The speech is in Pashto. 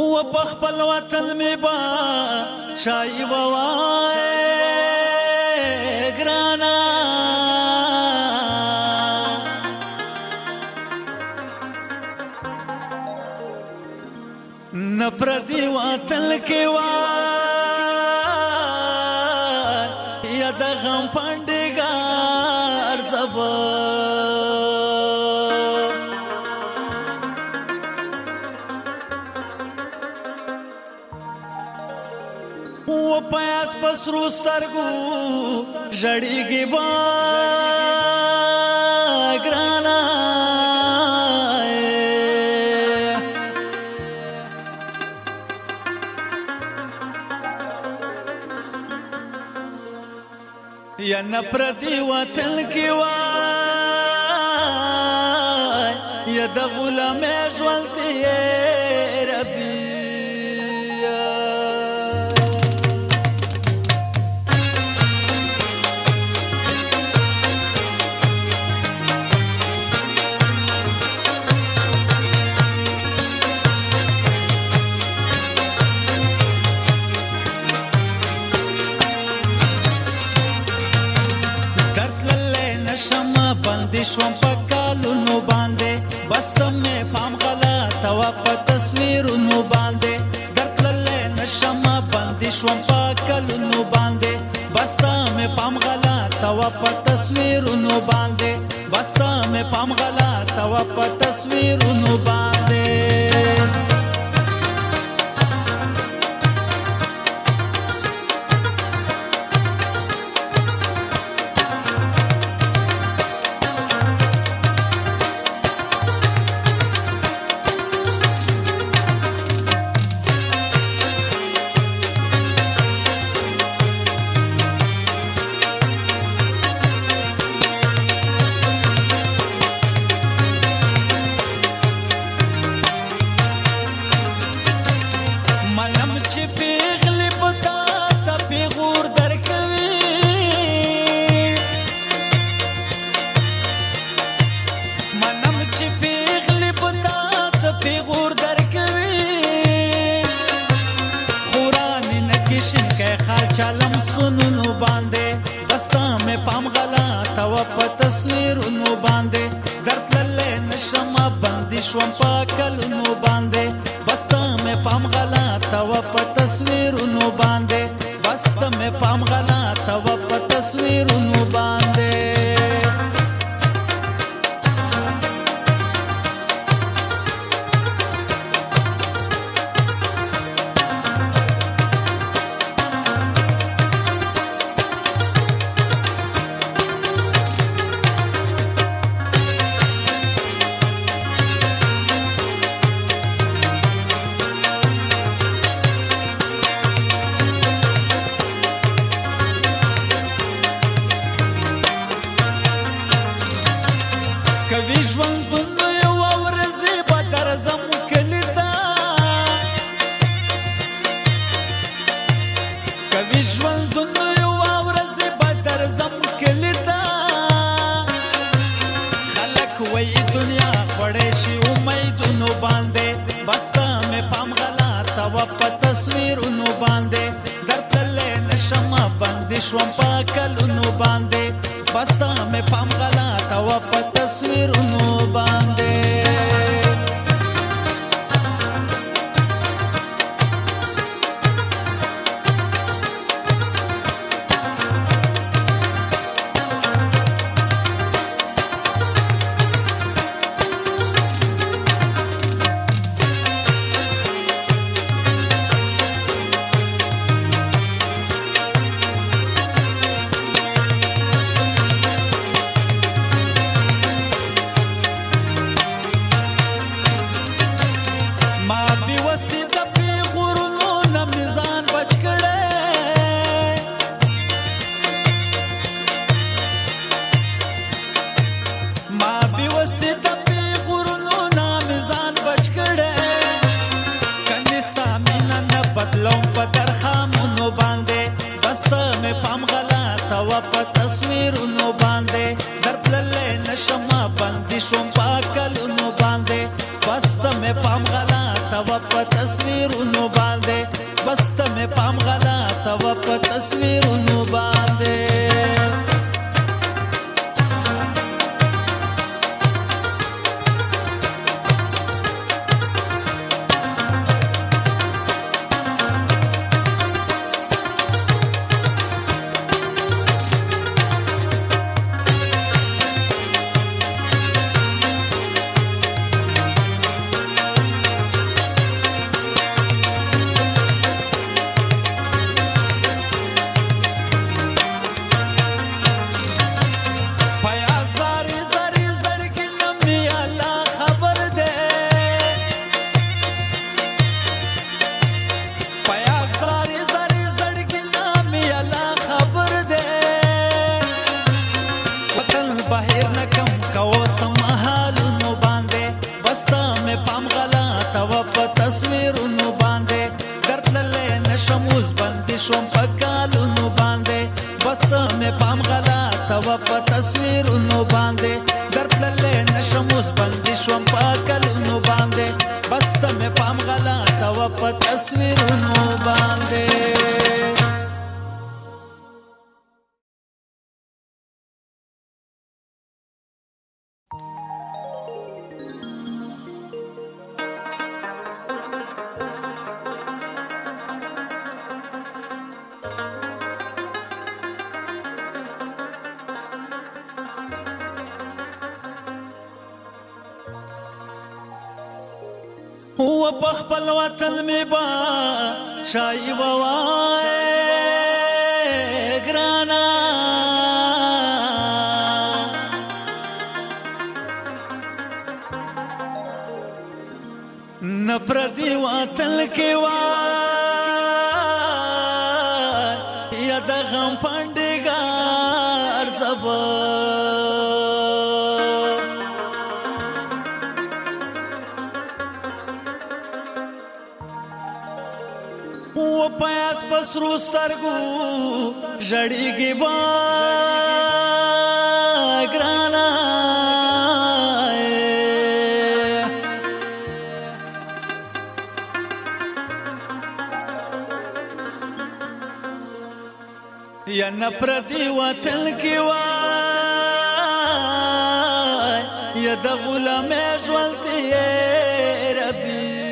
و په خپل وطن می با چای ووای ګرانا نپردی وطن کې وای पैस पसरु स्तरगु जड़ी गिवाना यन प्रतिवा तिल की वाय यदुला में ज्वलती है شوم په کالونو باندې بس ته مې پام غلطه وه په تصویرونو باندې درتللی نشم بندې شوم په کلونو باندې بس ته مې پام غلطه وه په تصویرونو باندې بس ته مې پام غلطه وه په تصویرونو باندې چلم سنونو باندې دستا مې پام غلا تا و په تصویرونو باندې درد لله نشم باندې شوم پاکلونو باندې بستا مې پام غلا تا و په تصویرونو باندې بستا مې پام غلا تا و په تصویرونو باندې کوي ژوندون یو ورځ به درځم کلي ته خلک وایي دنیا خوړې شي امیدونو باندې بس ته مې پام غلاته وه په تصویرونو باندې درتللی نشم بندې شوم په کلونو باندې بس ته مې پام غلاته وه په تصویرونو باندې تو په تصویرونو باندې درتللې نشم باندې شوم پاکلونو باندې بس ته مې پام غلا تو په تصویرونو باندې بس ته مې پام غلا تصویرونو باندې درتللې نشم اوس بندي شوم په کلونو باندې بس ته مې پام غلا تا و په تصویرونو باندې هو په خپل وطن می با شای وای ګرانا نپر دی وطن کې وای یا د غم پاند پیاس پسرو سترګو ژړېږي وا ګرانا یا نپردی وطن کی وای یا د غلامه ژوند دی ربي